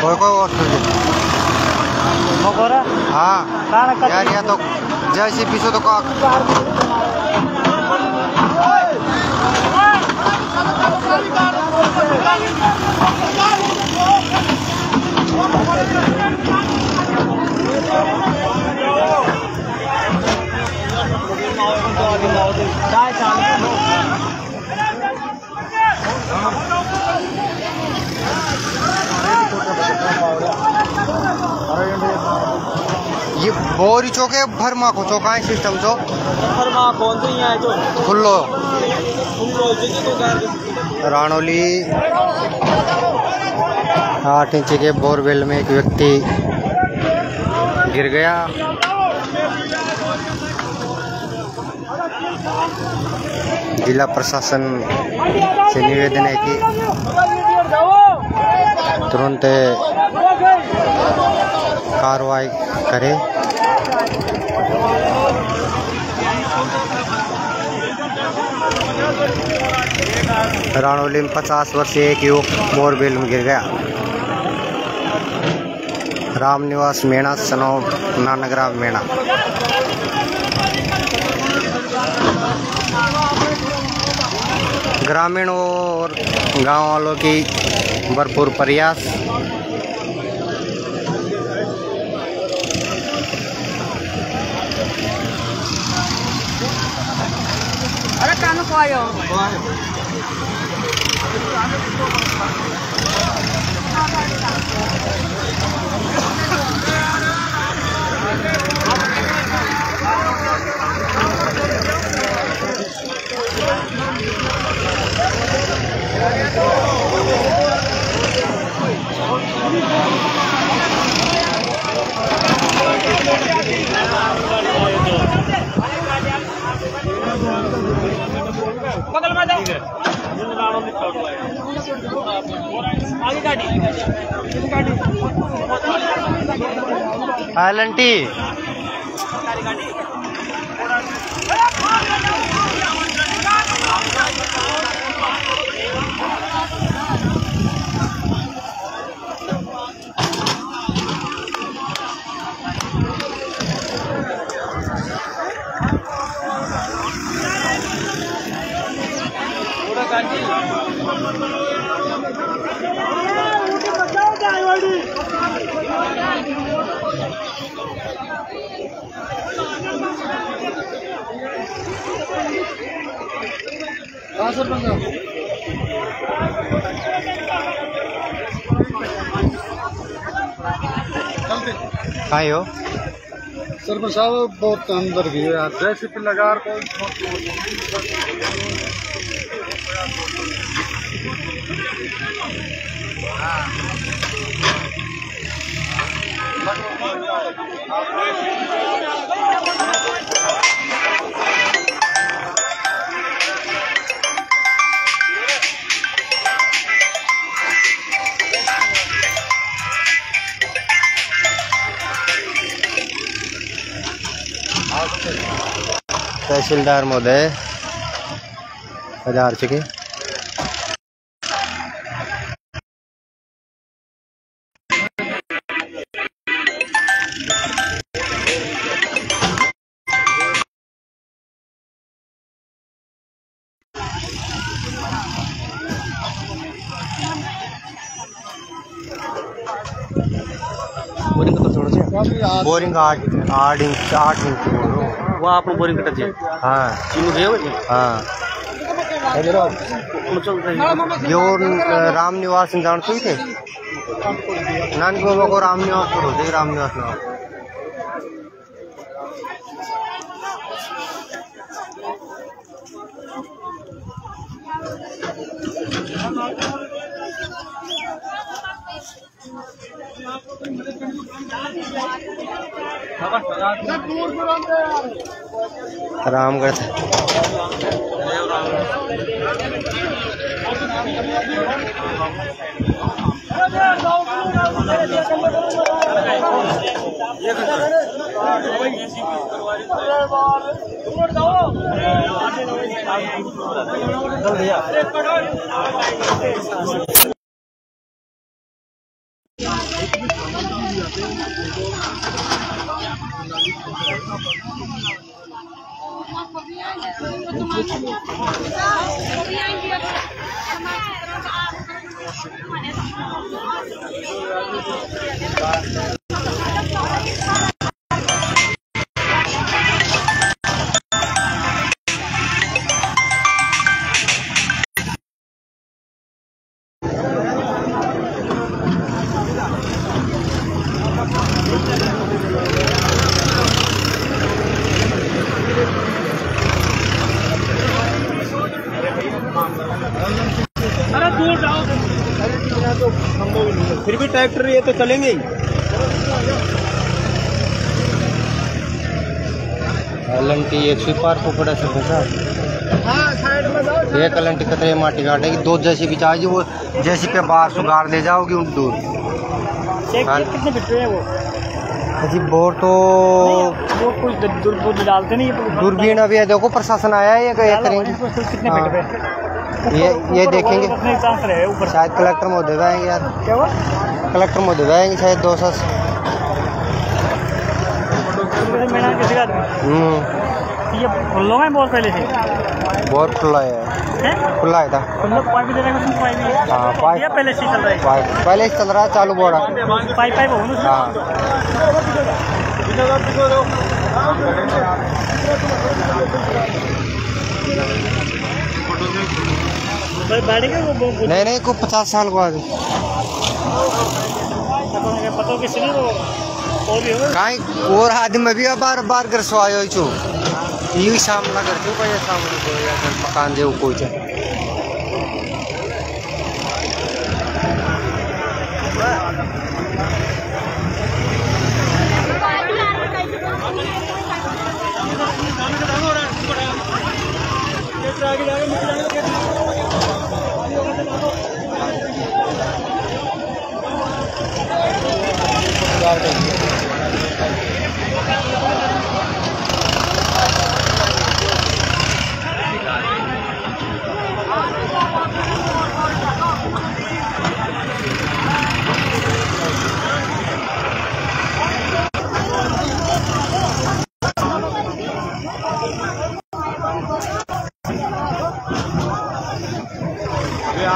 कोई कोई वस्तु हाँ। यार या तो जैसे पीछे तो का ये बोरी चौक भरमा को चौक है सिस्टम चो। फरमा कौन सी है जो। खुल्लो। खुल्लो रानोली आठ इंच के बोरवेल में एक व्यक्ति गिर गया। जिला प्रशासन से निवेदन है कि तुरंत कार्रवाई करे। राणोली में पचास वर्षीय एक युवक बोरवेल में गिर गया। राम निवास मेणा, सनौ नानगराव मेणा। ग्रामीण और गाँव वालों की भरपूर प्रयास। अरे कानू को आयो बगल में आलंटी आयो सरपंच साहब बहुत अंदर गए यार। जैसे पे लगा को तहसीलदार महोदय पधार चुके। बोरिंग कत छोड़ छे बोरिंग आठ। आठ इंच आठ इंच बोरो वो आपनो बोरिंग कट छे हाँ। चीनु छे हाँ? जो राम निवास जान थे? नानी बाबा को राम निवास थे राम निवास नाम। रामगढ़ से अरे फिर भी ट्रैक्टर ये तो चलेंगे ही। एक स्वीपर को पड़ा सके साहब एक एल कतरे माटी काटेगी दो जैसी भी चाहिए वो जैसी पे बाहर सुगार ले जाओगी उन दूर। हाँ। हैं जी बोर तो वो कुछ दूर दूर डालते नहीं दूरबीन अभी है देखो प्रशासन आया है ये करेंगे। कितने ये ये देखेंगे। शायद कलेक्टर महोदय आएँगे यार। क्या हुआ? कलेक्टर महोदय आएँगे शायद दो सौ हम्म। ये खुल्लो में बहुत पहले से। बहुत खुला है। खुला है था। हैं पाइप है हाँ पहले से चल रहा है। पाइप। पहले से चल रहा है चालू बोर्ड। पाइप पाइप हो हाँ। नहीं नहीं को पचास साल को आज काई और आदमी भी बार बार सो आयो चो यही सामना करते कोई सामने कोई मकान जो कोई चे अरे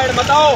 साइड बताओ।